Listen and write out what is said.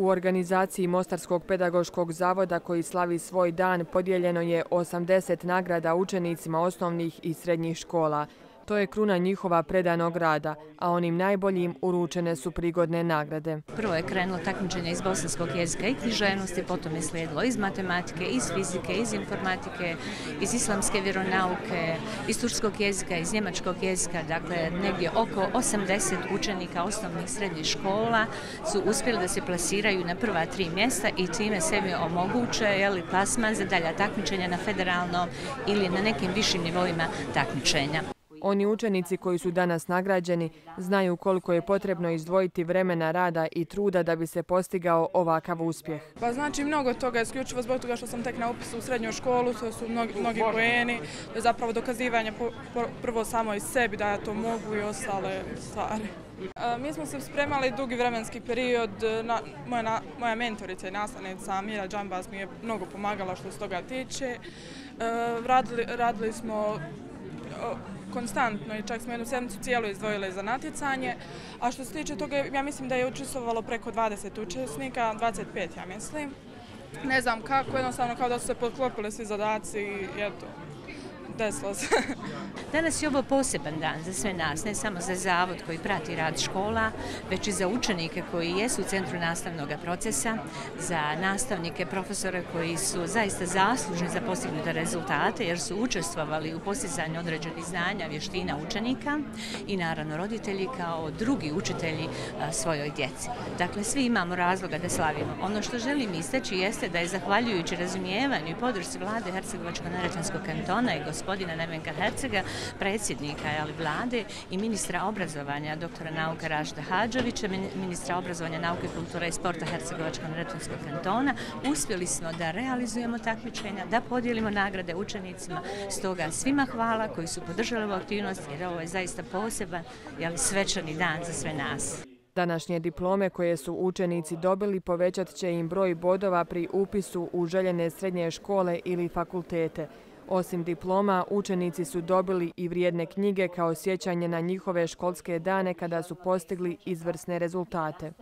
U organizaciji Mostarskog pedagoškog zavoda koji slavi svoj dan podijeljeno je 80 nagrada učenicima osnovnih i srednjih škola. To je kruna njihova predanog rada, a onim najboljim uručene su prigodne nagrade. Prvo je krenulo takmičenje iz bosanskog jezika i književnosti, potom je slijedilo iz matematike, iz fizike, iz informatike, iz islamske vjeronauke, iz turskog jezika, iz njemačkog jezika. Dakle, negdje oko 80 učenika osnovnih srednjih škola su uspjeli da se plasiraju na prva tri mjesta i time sebi omoguće jeli, plasman za dalja takmičenja na federalnom ili na nekim višim nivoima takmičenja. Oni učenici koji su danas nagrađeni znaju koliko je potrebno izdvojiti vremena rada i truda da bi se postigao ovakav uspjeh. Pa znači mnogo toga, isključivo zbog toga što sam tek na upisu u srednju školu, to su mnogi, mnogi to je zapravo dokazivanje prvo samo iz sebi da ja to mogu i ostale stvari. E, mi smo se spremali dugi vremenski period, e, moja, moja mentorica i nastavnica Mira Džambas mi je mnogo pomagala što se toga tiče. E, radili, radili smo konstantno i čak smo jednu sedmicu cijelu izdvojile za natjecanje. A što se tiče toga, ja mislim da je učestvovalo preko 20 učesnika, 25 ja mislim. Ne znam kako, jednostavno kao da su se potklopili svi zadaci i eto, desilo se. Danas je ovo poseban dan za sve nas, ne samo za zavod koji prati rad škola, već i za učenike koji jesu u centru nastavnog procesa, za nastavnike, profesore koji su zaista zaslužni za postignute rezultate jer su učestvovali u postizanju određenih znanja, vještina učenika i naravno roditelji kao drugi učitelji svojoj djeci. Dakle, svi imamo razloga da slavimo. Ono što želim istaći jeste da je zahvaljujući razumijevanju i podršci vlade Hercegovačko-Narećanskog kantona i gospodina Nevenka Hercega, predsjednika ali, vlade i ministra obrazovanja doktora nauka Rašta Hadžovića, ministra obrazovanja nauke, kultura i sporta Hercegovačko-Neretvanskog kantona, uspjeli smo da realizujemo takmičenja, da podijelimo nagrade učenicima. Stoga svima hvala koji su podržali ovu aktivnost jer ovo je zaista poseban jeli, svečani dan za sve nas. Današnje diplome koje su učenici dobili povećat će im broj bodova pri upisu u željene srednje škole ili fakultete. Osim diploma, učenici su dobili i vrijedne knjige kao sjećanje na njihove školske dane kada su postigli izvrsne rezultate.